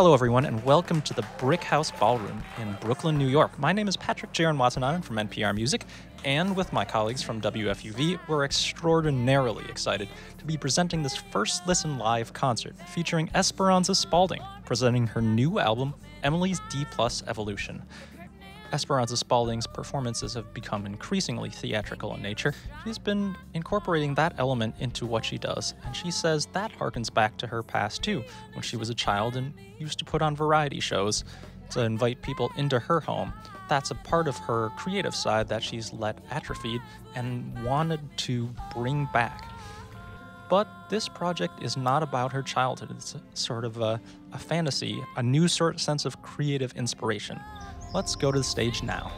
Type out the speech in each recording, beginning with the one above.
Hello, everyone, and welcome to the BRIC House Ballroom in Brooklyn, New York. My name is Patrick Jarenwattananon from NPR Music, and with my colleagues from WFUV, we're extraordinarily excited to be presenting this first listen live concert featuring Esperanza Spalding, presenting her new album, Emily's D Plus Evolution. Esperanza Spalding's performances have become increasingly theatrical in nature. She's been incorporating that element into what she does, and she says that harkens back to her past too, when she was a child and used to put on variety shows to invite people into her home. That's a part of her creative side that she's let atrophied and wanted to bring back. But this project is not about her childhood. It's sort of a, a fantasy, a new sort of sense of creative inspiration. Let's go to the stage now.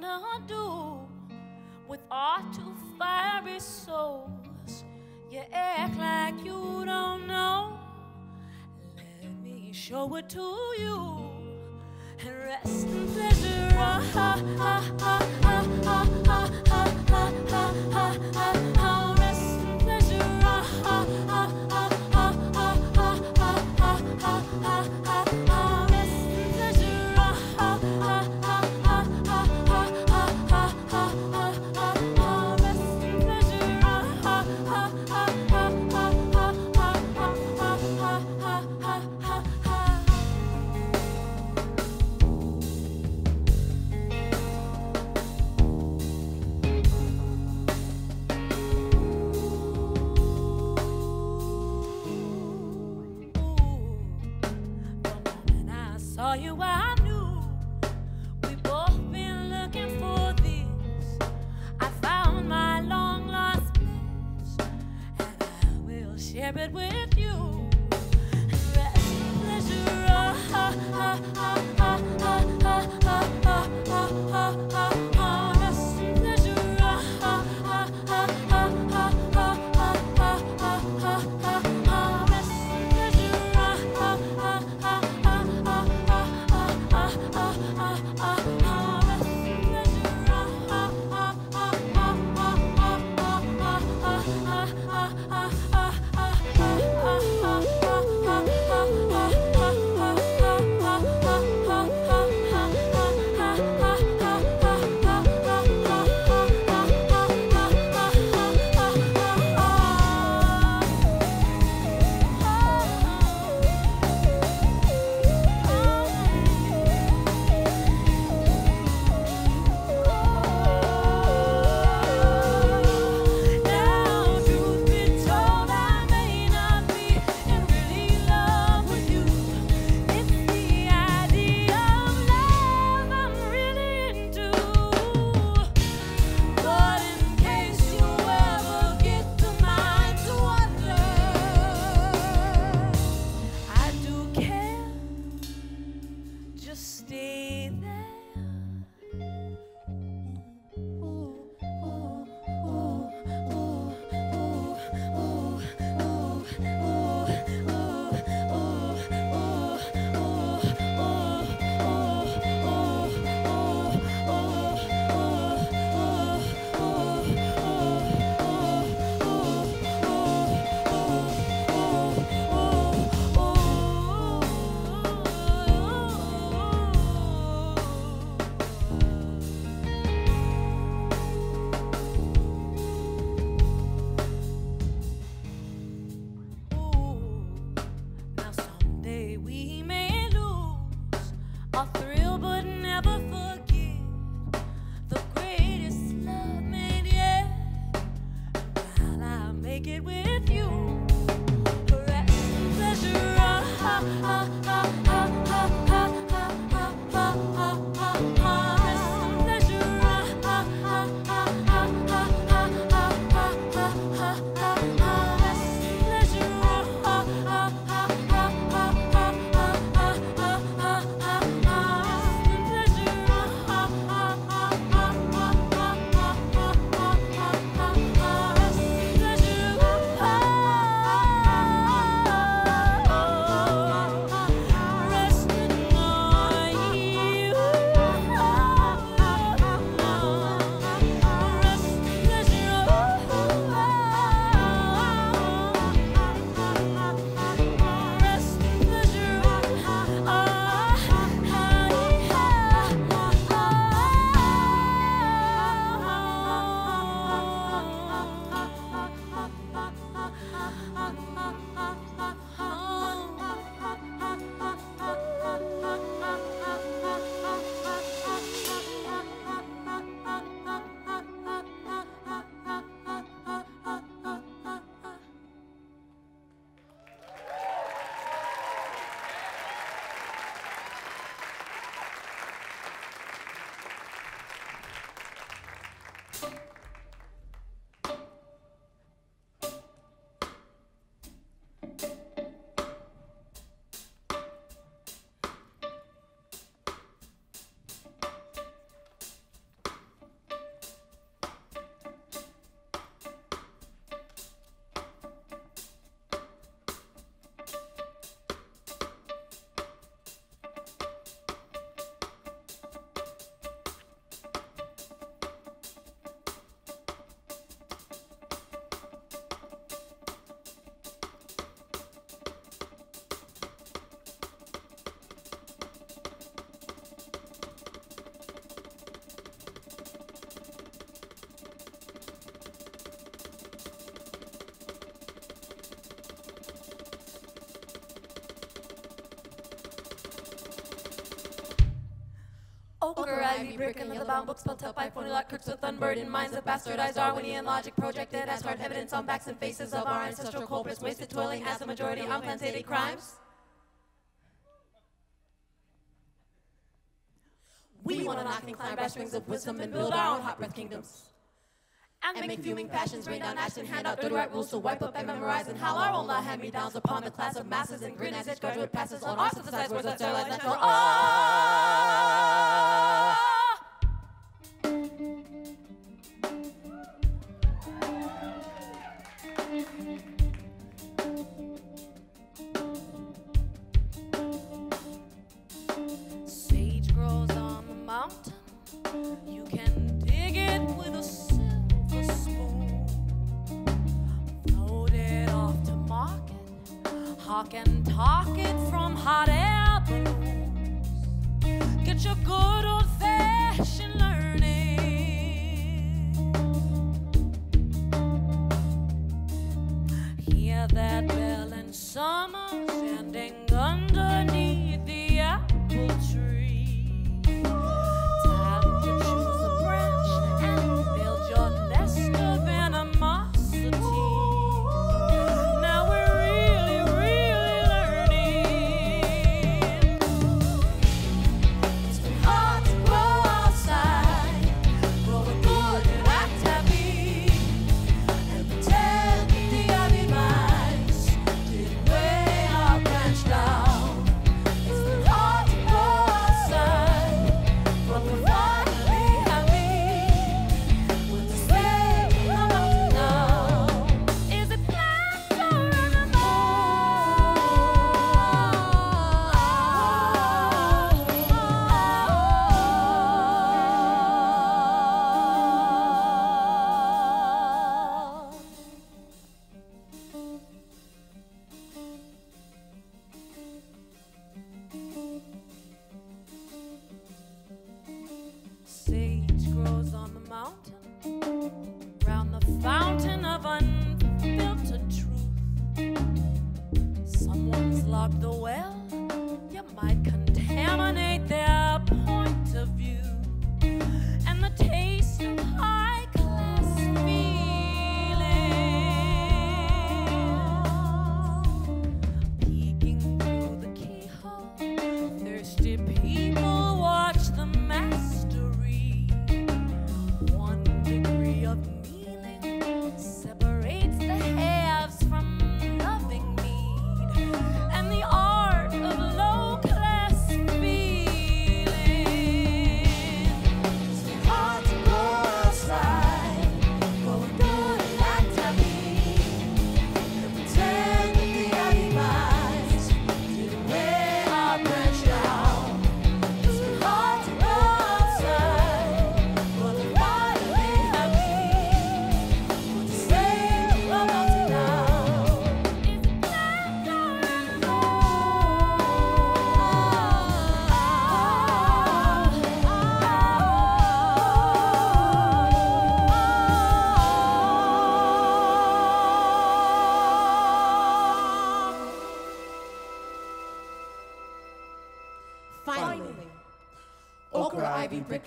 Gonna do ivy brick and leather bound books built up by phony like crooks with unburdened minds of bastardized Darwinian logic projected as hard evidence on backs and faces of our ancestral culprits wasted toiling as the majority on plantated crimes. We want to knock and climb by strings of wisdom and build our own hot breath kingdoms. And make fuming passions rain down ash and hand out dirty right rules to wipe up and memorize and howl our own law hand-me-downs upon the class of masses and grin as each graduate passes on our synthesized words that sterilize natural. Ah!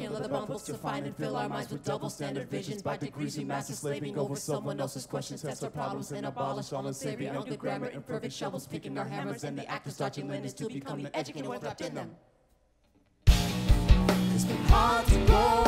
Leather bound books to find and fill our minds with double standard visions by degrees we master slaving over someone else's questions, test our problems, and abolish all unsavory, ugly grammar, imperfect shovels, picking our hammers, and the act of starching linens to become the educated one trapped in them. It's been hard to go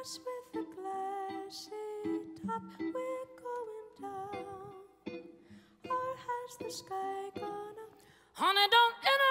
us with a glassy top. We're going down, or has the sky gone up? Honey, don't enter.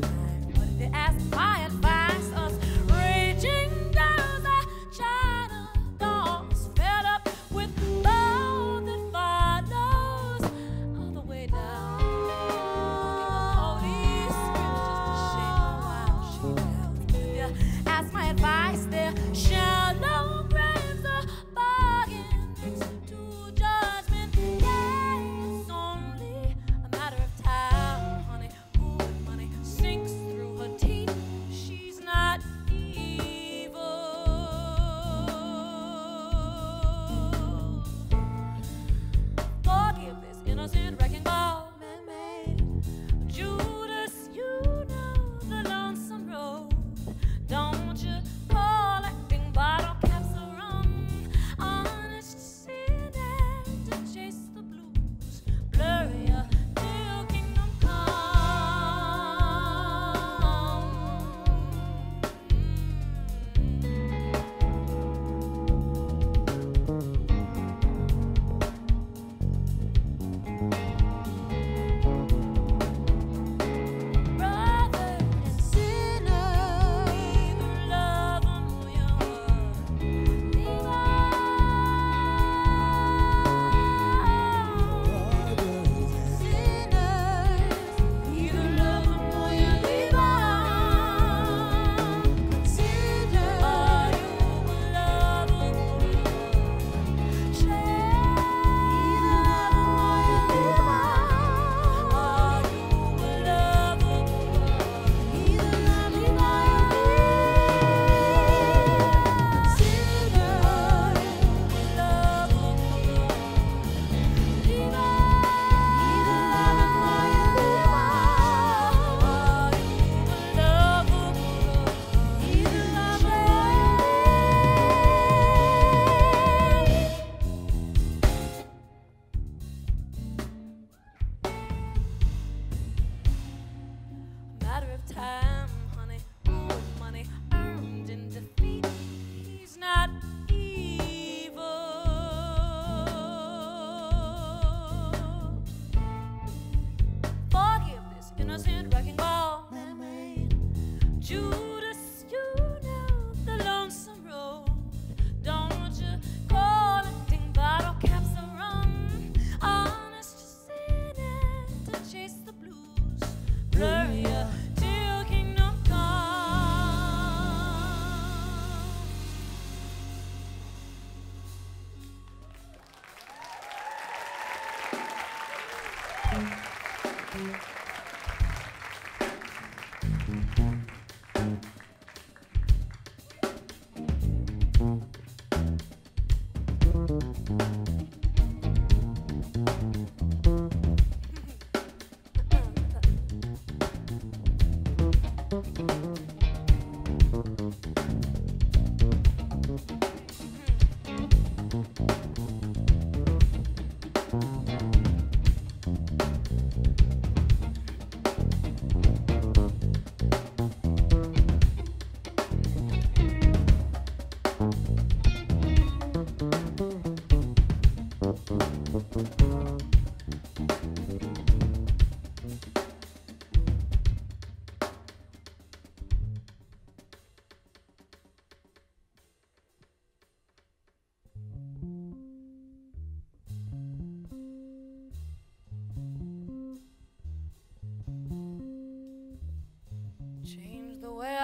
Bye.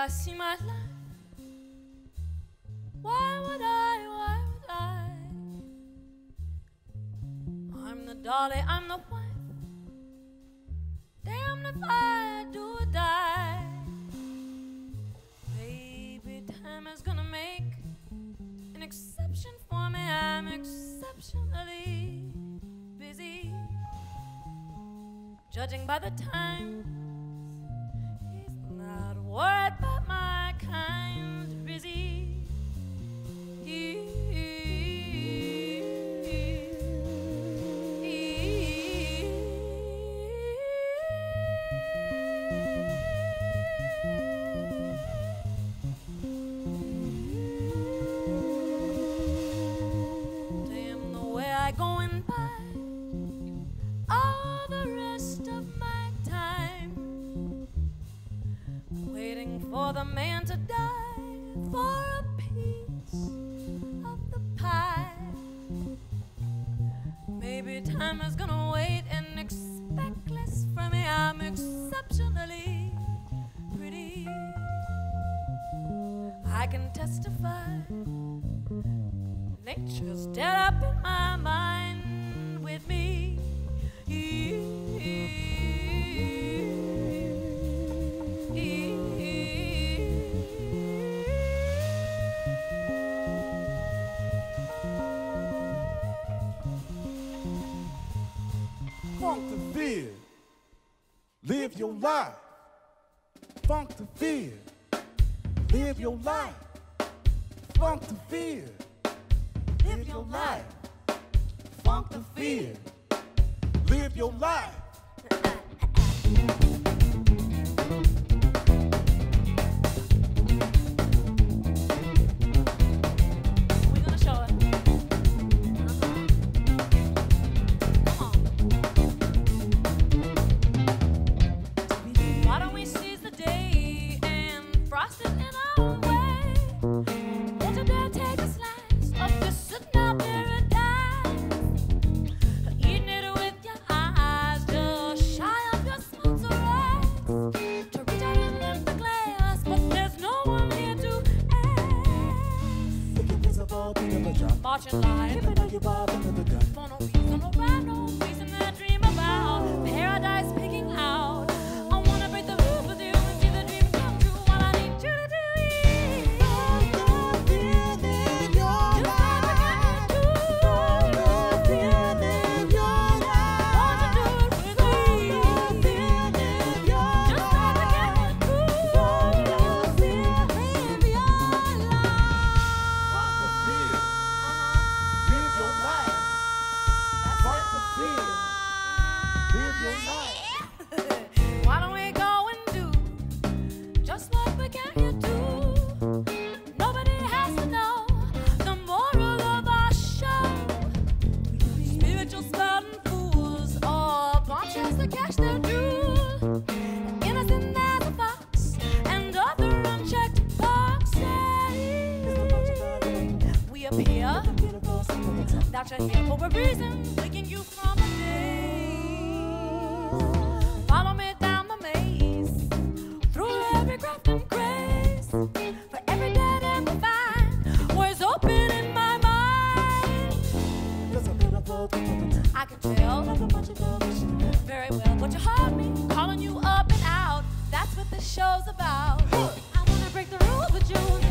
See my life, why would I, why would I? I'm the dolly, I'm the wife. Damn if I do or die. Baby, time is gonna make an exception for me. I'm exceptionally busy. Judging by the time dá. But you heard me calling you up and out. That's what this show's about. I wanna break the rules with you.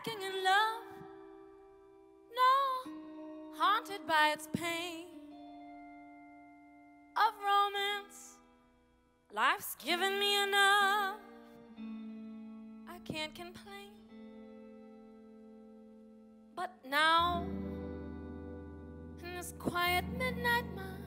lacking in love, no, haunted by its pain of romance. Life's given me enough, I can't complain. But now, in this quiet midnight mind,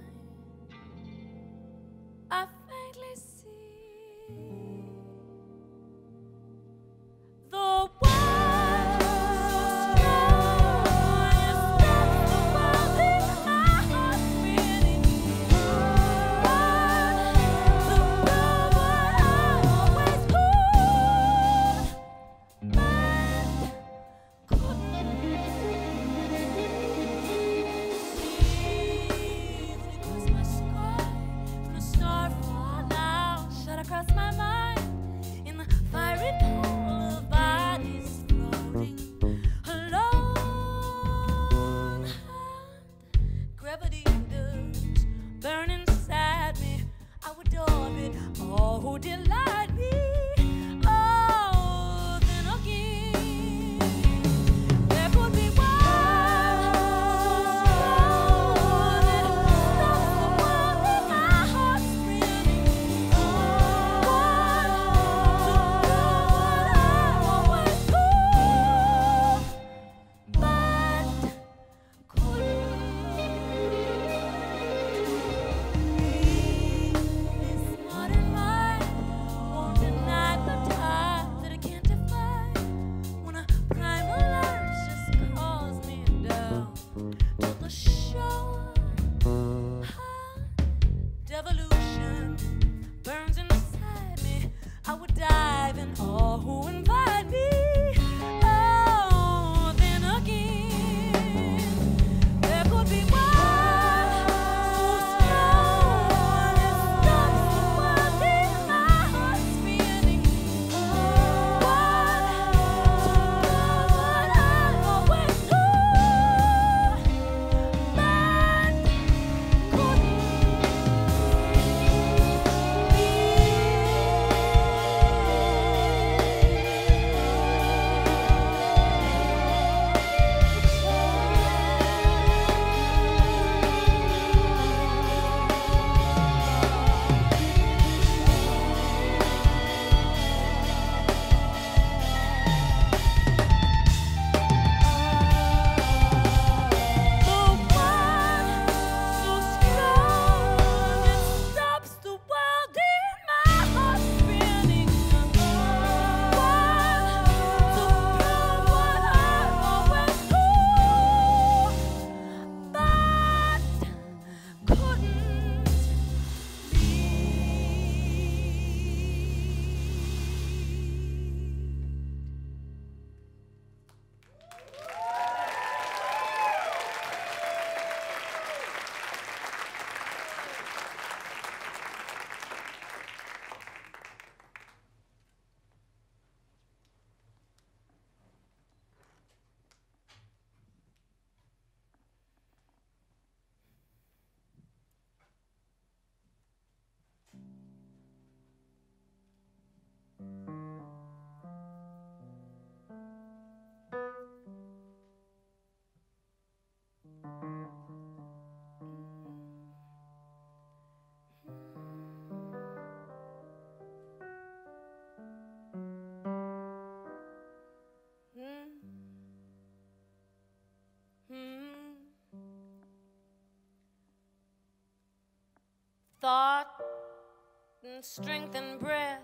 strength and breath.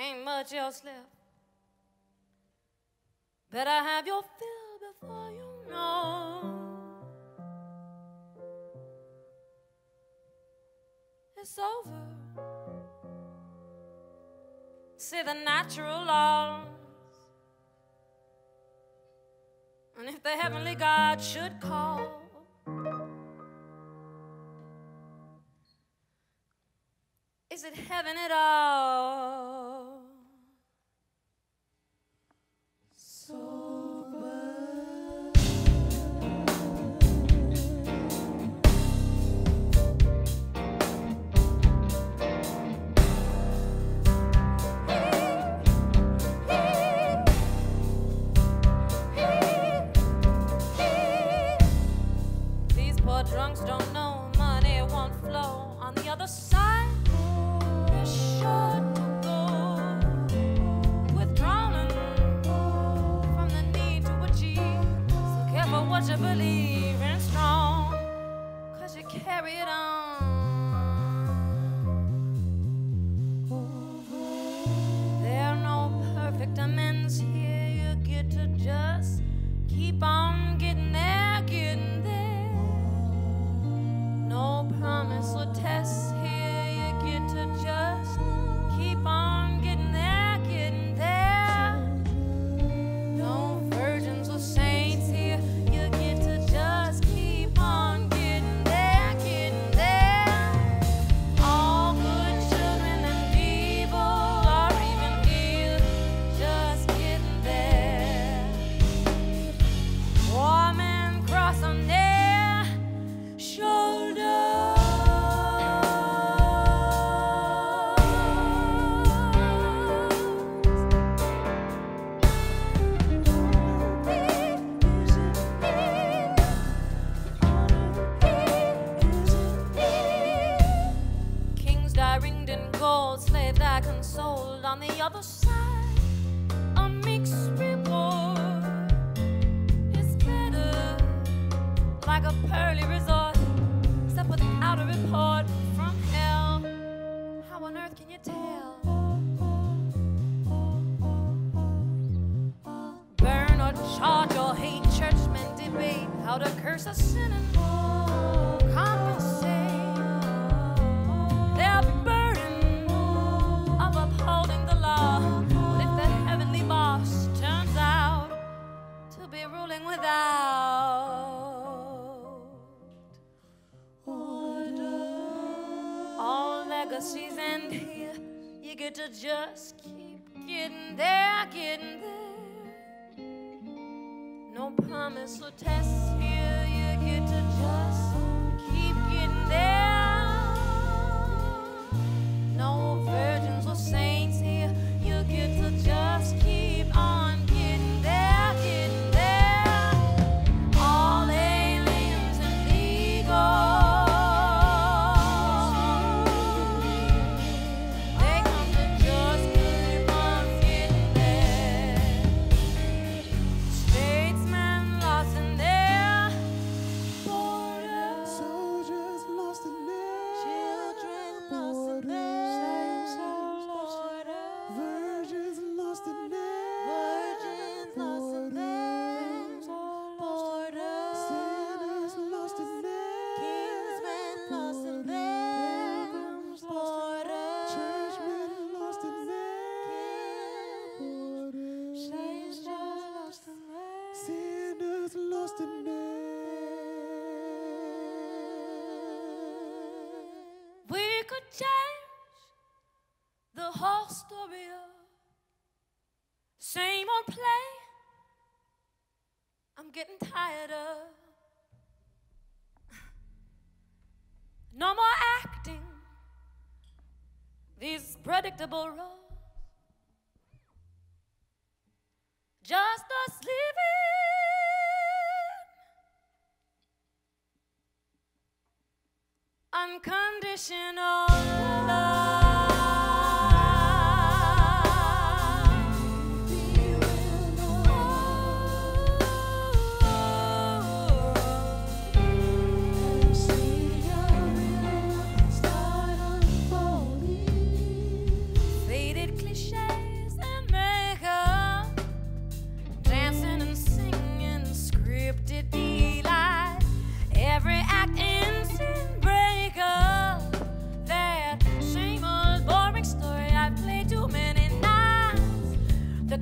Ain't much else left. Better have your fill before you know. It's over. See the natural laws. And if the heavenly God should call, heaven at all. just predictable. Just us living unconditional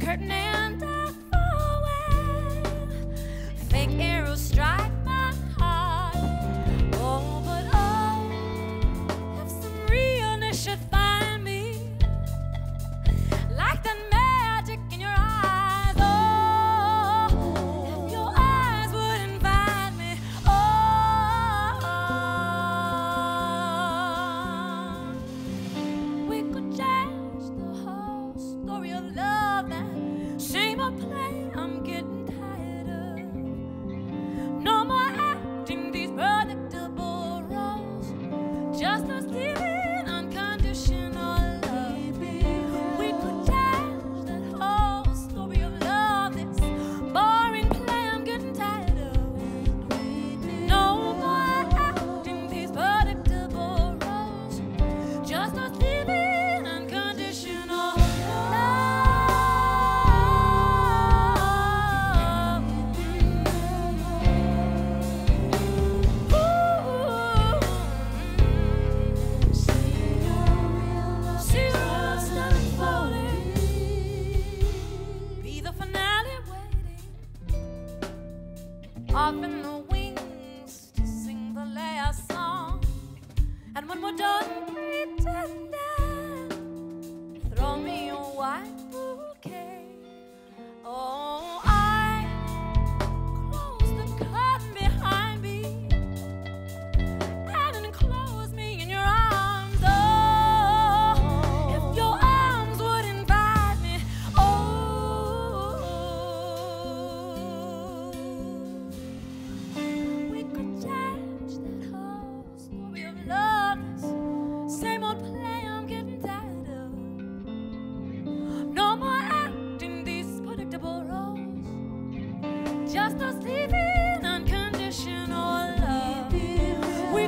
curtain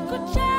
could change.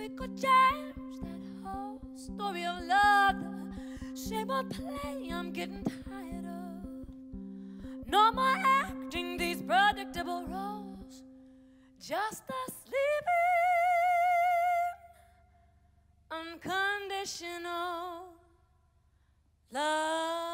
we could change that whole story of love. The shame on play, I'm getting tired of. No more acting these predictable roles, just us living unconditional love.